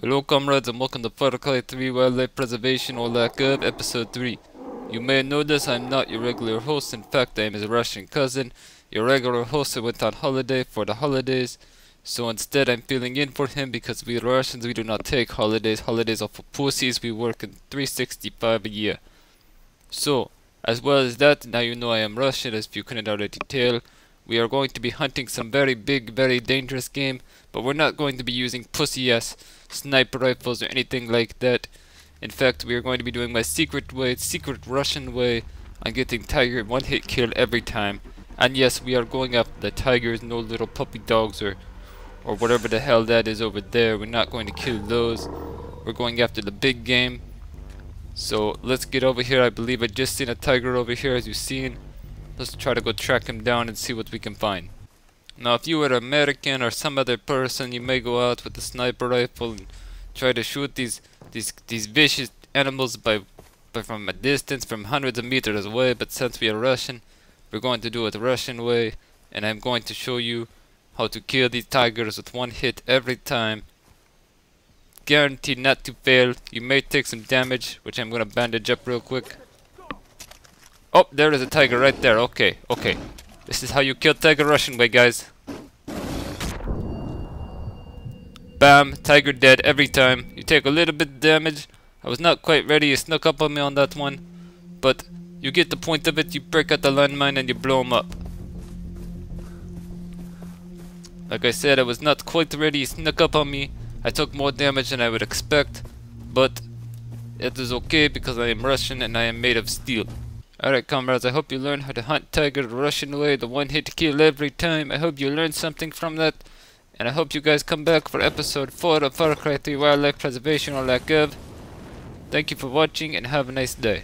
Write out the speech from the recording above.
Hello comrades and welcome to Far Cry 3 Wildlife Preservation or Lack of Episode 3. You may notice I'm not your regular host, in fact I am his Russian cousin, your regular host went on holiday for the holidays. So instead I'm filling in for him because we Russians we do not take holidays, holidays are for pussies, we work in 365 a year. So, as well as that, now you know I am Russian as you couldn't already tell. We are going to be hunting some very big, very dangerous game, but we're not going to be using pussy ass sniper rifles or anything like that. In fact, we are going to be doing my secret way, secret Russian way on getting tiger one hit kill every time. And yes, we are going after the tigers, no little puppy dogs or or whatever the hell that is over there. We're not going to kill those. We're going after the big game. So let's get over here. I believe I just seen a tiger over here as you've seen. Let's try to go track him down and see what we can find. Now if you were American or some other person, you may go out with a sniper rifle and try to shoot these these these vicious animals by, by from a distance, from hundreds of meters away, but since we are Russian, we're going to do it Russian way, and I'm going to show you how to kill these tigers with one hit every time. Guaranteed not to fail. You may take some damage, which I'm gonna bandage up real quick. Oh, there is a tiger right there. Okay, okay. This is how you kill tiger Russian way, guys. Bam, tiger dead every time. You take a little bit of damage. I was not quite ready. You snuck up on me on that one. But you get the point of it. You break out the landmine and you blow him up. Like I said, I was not quite ready. You snuck up on me. I took more damage than I would expect. But it is okay because I am Russian and I am made of steel. Alright comrades, I hope you learned how to hunt tiger the Russian way, the one hit kill every time. I hope you learned something from that. And I hope you guys come back for episode 4 of Far Cry 3 Wildlife Preservation or lack of. Thank you for watching and have a nice day.